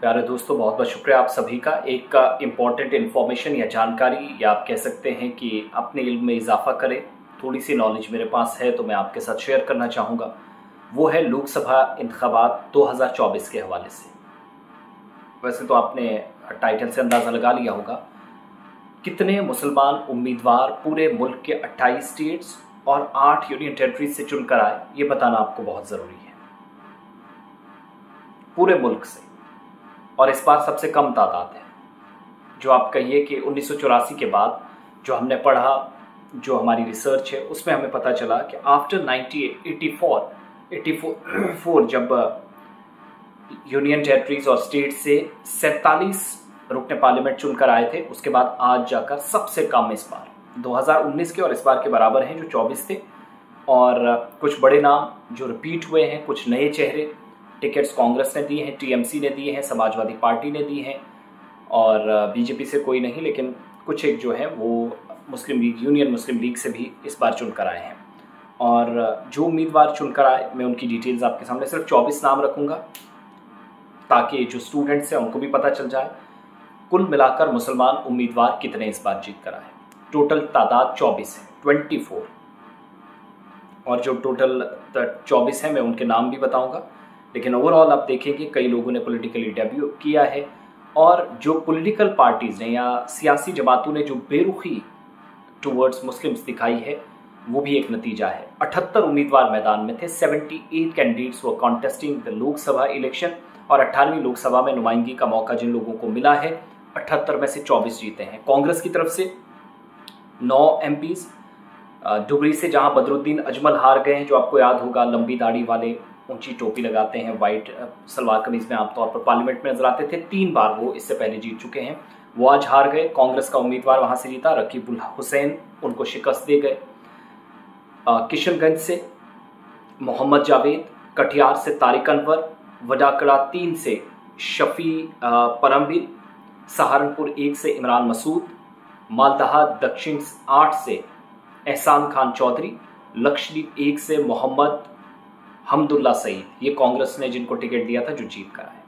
प्यारे दोस्तों, बहुत बहुत शुक्रिया आप सभी का। एक इंपॉर्टेंट इन्फॉर्मेशन या जानकारी या आप कह सकते हैं कि अपने इल्म में इजाफा करें। थोड़ी सी नॉलेज मेरे पास है तो मैं आपके साथ शेयर करना चाहूँगा। वो है लोकसभा इंतबात 2024 के हवाले से। वैसे तो आपने टाइटल से अंदाज़ा लगा लिया होगा। कितने मुसलमान उम्मीदवार पूरे मुल्क के 28 स्टेट्स और 8 यूनियन टेरिटरीज से चुनकर आए, ये बताना आपको बहुत ज़रूरी है। पूरे मुल्क से। और इस बार सबसे कम तादाद है। जो आप कहिए कि उन्नीस सौ चौरासी के बाद जो हमने पढ़ा, जो हमारी रिसर्च है, उसमें हमें पता चला कि आफ्टर 1984 84 जब यूनियन टेरिटरीज और स्टेट से सैतालीस रुकने पार्लियामेंट चुनकर आए थे, उसके बाद आज जाकर सबसे कम इस बार। 2019 के और इस बार के बराबर हैं, जो 24 थे। और कुछ बड़े नाम जो रिपीट हुए हैं, कुछ नए चेहरे टिकट्स कांग्रेस ने दिए हैं, टीएमसी ने दिए हैं, समाजवादी पार्टी ने दी हैं और बीजेपी से कोई नहीं, लेकिन कुछ एक जो है वो मुस्लिम लीग, यूनियन मुस्लिम लीग से भी इस बार चुनकर आए हैं। और जो उम्मीदवार चुनकर आए, मैं उनकी डिटेल्स आपके सामने सिर्फ़ चौबीस नाम रखूँगा, ताकि जो स्टूडेंट्स हैं उनको भी पता चल जाए। कुल मिलाकर मुसलमान उम्मीदवार कितने इस बार जीत कर आए? टोटल तादाद चौबीस है, ट्वेंटी फोर। और जो टोटल चौबीस हैं, मैं उनके नाम भी बताऊँगा। लेकिन ओवरऑल आप देखेंगे कई लोगों ने पॉलिटिकली डेब्यू किया है और जो पॉलिटिकल पार्टीज़ ने या सियासी जमातों ने जो बेरुखी टूवर्ड्स मुस्लिम्स दिखाई है, वो भी एक नतीजा है। अठहत्तर उम्मीदवार मैदान में थे 78 कैंडिडेट्स वो कॉन्टेस्टिंग द लोकसभा इलेक्शन और अट्ठारहवीं लोकसभा में नुमाइंदगी का मौका जिन लोगों को मिला है, अठहत्तर में से 24 जीते हैं। कांग्रेस की तरफ़ से नौ एम डुगरी से जहाँ बदरुद्दीन अजमल हार गए हैं, जो आपको याद होगा, लंबी दाढ़ी वाले ऊँची टोपी लगाते हैं वाइट सलवार कमीज में आमतौर पर पार्लियामेंट में नज़र आते थे। तीन बार वो इससे पहले जीत चुके हैं। वो आज हार गए। कांग्रेस का उम्मीदवार वहाँ से जीता रकीबुल हुसैन। उनको शिकस्त दे गए। किशनगंज से मोहम्मद जावेद, कटिहार से तारिक अनवर वडाकड़ा तीन से शफी परमवीर, सहारनपुर एक से इमरान मसूद, मालदहा दक्षिण आठ से एहसान खान चौधरी, लक्षद्वीप एक से मोहम्मद हमदुल्ला सईद, ये कांग्रेस ने जिनको टिकट दिया था जो जीत कर आए।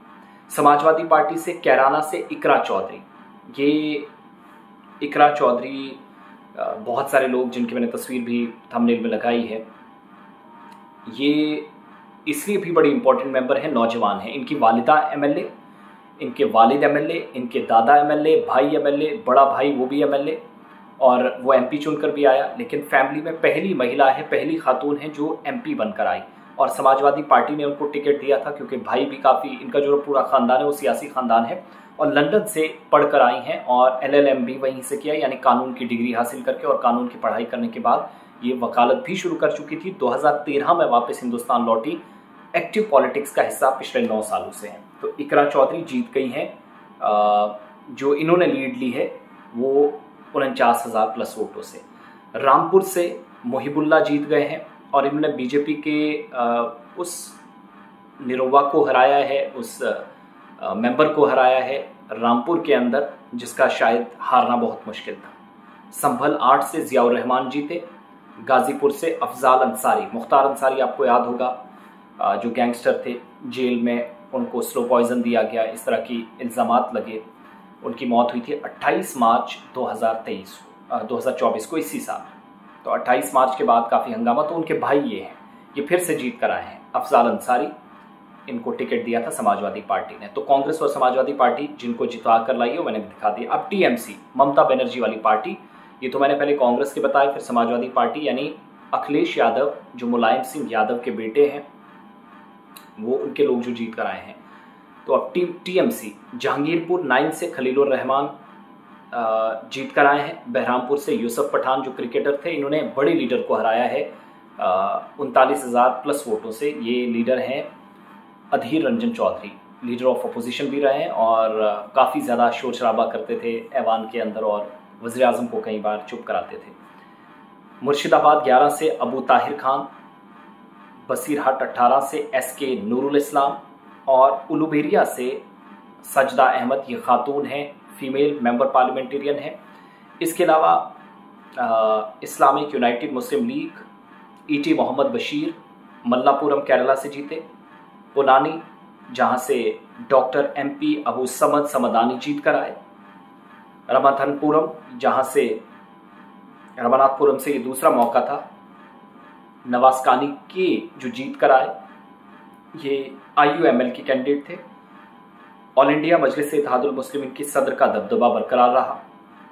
समाजवादी पार्टी से कैराना से इकरा चौधरी। ये इकरा चौधरी बहुत सारे लोग जिनकी मैंने तस्वीर भी थंबनेल में लगाई है। ये इसलिए भी बड़ी इंपॉर्टेंट मेंबर है, नौजवान है। इनकी वालिदा एमएलए इनके वालिद एमएलए इनके दादा एमएलए भाई एमएलए बड़ा भाई वो भी एमएलए और वो एमपी चुनकर भी आया। लेकिन फैमिली में पहली महिला है, पहली खातून है जो एमपी बनकर आई। और समाजवादी पार्टी ने उनको टिकट दिया था, क्योंकि भाई भी काफ़ी, इनका जो पूरा ख़ानदान है, वो सियासी ख़ानदान है, और लंदन से पढ़कर आई हैं, और एलएलएम भी वहीं से किया, यानी कानून की डिग्री हासिल करके, और कानून की पढ़ाई करने के बाद ये वकालत भी शुरू कर चुकी थी। 2013 में वापस हिंदुस्तान लौटी। एक्टिव पॉलिटिक्स का हिस्सा पिछले नौ सालों से है। तो इकरा चौधरी जीत गई हैं। जो इन्होंने लीड ली है, वो उनचास हज़ार प्लस वोटों से। रामपुर से मोहिबुल्ला जीत गए हैं। और इन्होंने बीजेपी के उस निरोवा को हराया है, उस मेंबर को हराया है रामपुर के अंदर, जिसका शायद हारना बहुत मुश्किल था। संभल आठ से जियाउर रहमान जीते, गाजीपुर से अफजाल अंसारी। मुख्तार अंसारी, आपको याद होगा जो गैंगस्टर थे, जेल में उनको स्लो पॉइजन दिया गया, इस तरह की इल्ज़ाम लगे, उनकी मौत हुई थी 28 मार्च 2023 2024 को, इसी साल। तो 28 मार्च के बाद काफ़ी हंगामा तो उनके भाई ये हैं। ये फिर से जीत कर आए हैं। अफजाल अंसारी, इनको टिकट दिया था समाजवादी पार्टी ने। तो कांग्रेस और समाजवादी पार्टी जिनको जितवा कर लाई है मैंने दिखा दिया अब टीएमसी, ममता बनर्जी वाली पार्टी, ये तो मैंने पहले कांग्रेस के बताया फिर समाजवादी पार्टी, यानी अखिलेश यादव, जो मुलायम सिंह यादव के बेटे हैं, वो उनके लोग जो जीत कर आए हैं। तो अब टी, टीएमसी, जहांगीरपुर नाइन से खलीलुर रहमान जीत कर आए हैं। बहरामपुर से यूसुफ पठान, जो क्रिकेटर थे, इन्होंने बड़े लीडर को हराया है। उनतालीस हज़ार प्लस वोटों से ये लीडर हैं Adhir Ranjan Chowdhury. Leader of opposition भी रहे हैं और काफ़ी ज़्यादा शोर शराबा करते थे ऐवान के अंदर और वज़ी अजम को कई बार चुप कराते थे। मुर्शिदाबाद 11 से अबू ताहिर खान, बसीरहाट 18 से एस के नूरुल इस्लाम और उलूबेरिया से सजदा अहमद ये खातून हैं। फीमेल मेंबर पार्लियामेंटेरियन है। इसके अलावा Islamic United Muslim League E T Mohammed Basheer Malappuram, Kerala से जीते। पुनानी जहाँ से doctor M P Abu Samad Samadani जीत कर आए। रमाथनपुरम जहाँ से रमानाथपुरम से ये दूसरा मौका था। नवाज़ कानी के जो जीत कर आए, ये आई यू एम एल के कैंडिडेट थे। ऑल इंडिया मजलिस मुस्लिम की सदर का दबदबा बरकरार रहा।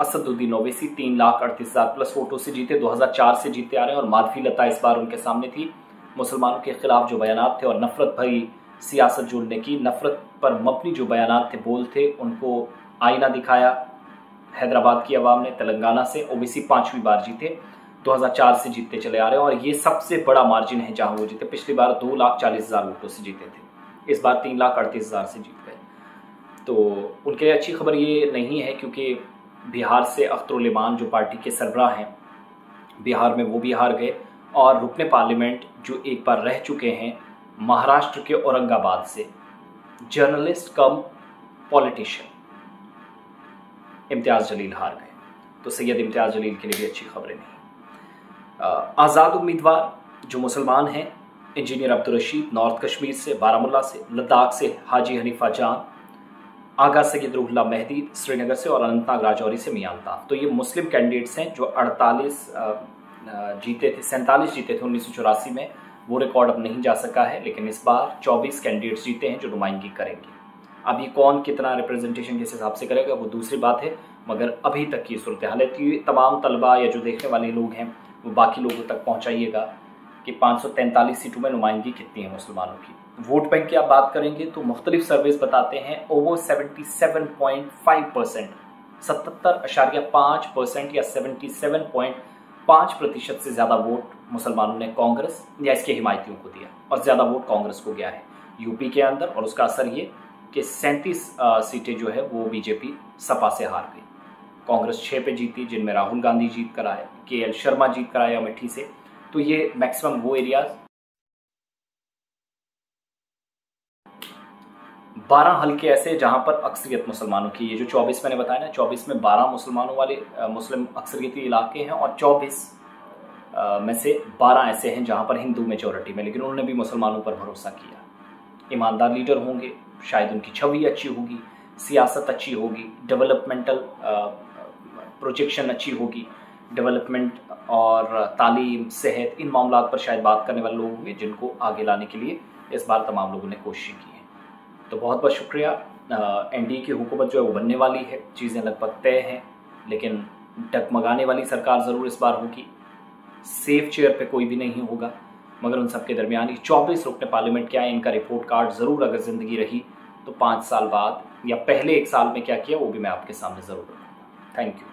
असदुद्दीन ओवैसी तीन लाख अड़तीस हज़ार प्लस वोटों से जीते 2004 से जीते आ रहे हैं और माधवी लता इस बार उनके सामने थी। मुसलमानों के खिलाफ जो बयान थे और नफरत भरी सियासत जोड़ने की, नफरत पर मबनी जो बयान थे, बोल थे, उनको आईना दिखाया। हैदराबाद की आवाम ने तेलंगाना से ओबीसी पांचवी बार जीते 2004 से जीतते चले आ रहे हैं और ये सबसे बड़ा मार्जिन है जहाँ वो जीते। पिछली बार दो लाख चालीस हज़ार वोटों से जीते थे, इस बार तीन लाख अड़तीस हज़ार से जीत तो उनके लिए अच्छी खबर ये नहीं है क्योंकि बिहार से अख्तरमान जो पार्टी के सरबराह हैं, बिहार में वो भी हार गए और रुकने पार्लियामेंट जो एक बार रह चुके हैं महाराष्ट्र के औरंगाबाद से, जर्नलिस्ट कम पॉलिटिशियन, इम्तियाज़ जलील हार गए। तो सैयद इम्तियाज़ जलील के लिए भी अच्छी खबरें नहीं। आज़ाद उम्मीदवार जो मुसलमान हैं, इंजीनियर अब्दुल रशीद नॉर्थ कश्मीर से बारामूला से, लद्दाख से हाजी हनीफा जान आगा सैद रुल्ला मेहदी श्रीनगर से और अनंतनाग राजौरी से मियांता तो ये मुस्लिम कैंडिडेट्स हैं जो 48 जीते थे, सैंतालीस जीते थे उन्नीस सौ चौरासी में। वो रिकॉर्ड अब नहीं जा सका है, लेकिन इस बार 24 कैंडिडेट्स जीते हैं जो नुमाइंदगी करेंगे। अभी कौन कितना रिप्रेजेंटेशन किस हिसाब से करेगा, वो दूसरी बात है, मगर अभी तक की सूरत हाल है। तमाम तलबा या जो देखने वाले लोग हैं, वो बाकी लोगों तक पहुँचाइएगा कि पाँच सौ तैंतालीस सीटों में नुमाइंदगी कितनी है मुसलमानों की। वोट बैंक की आप बात करेंगे तो मुख्तलिफ़ सर्वेज बताते हैं over seventy seven point five percent सतहत्तर अशारिया पाँच परसेंट या सेवेंटी सेवन पॉइंट पाँच प्रतिशत से ज़्यादा वोट मुसलमानों ने कांग्रेस या इसके हिमायतियों को दिया और ज़्यादा वोट कांग्रेस को गया है। यूपी के अंदर और उसका असर ये कि सैंतीस सीटें जो है वो बीजेपी सपा से हार गई। कांग्रेस छः पे जीती, जिनमें राहुल गांधी जीत कर आए, के एल शर्मा जीत कर आए अमेठी से। तो ये मैक्सिमम वो एरियाज़ बारह हल्के ऐसे जहाँ पर अक्सरियत मुसलमानों की ये जो चौबीस मैंने बताया ना, चौबीस में बारह मुसलमानों वाले मुस्लिम अक्सरियती इलाके हैं और चौबीस में से बारह ऐसे हैं जहाँ पर हिंदू मेजोरिटी में, लेकिन उन्होंने भी मुसलमानों पर भरोसा किया। ईमानदार लीडर होंगे, शायद उनकी छवि अच्छी होगी, सियासत अच्छी होगी डेवलपमेंटल प्रोजेक्शन अच्छी होगी डेवलपमेंट और तालीम, सेहत, इन मामला पर शायद बात करने वाले लोग होंगे जिनको आगे लाने के लिए इस बार तमाम लोगों ने कोशिश की तो बहुत बहुत शुक्रिया। एन की हुकूमत जो है वो बनने वाली है। चीज़ें लगभग तय हैं, लेकिन डगमगाने वाली सरकार ज़रूर इस बार होगी। सेफ़ चेयर पे कोई भी नहीं होगा, मगर उन सबके दरमियान ही चौबीस रुकने पार्लियामेंट क्या है इनका रिपोर्ट कार्ड ज़रूर अगर ज़िंदगी रही तो पाँच साल बाद या पहले एक साल में क्या किया, वो भी मैं आपके सामने ज़रूर रखूँगा। Thank you.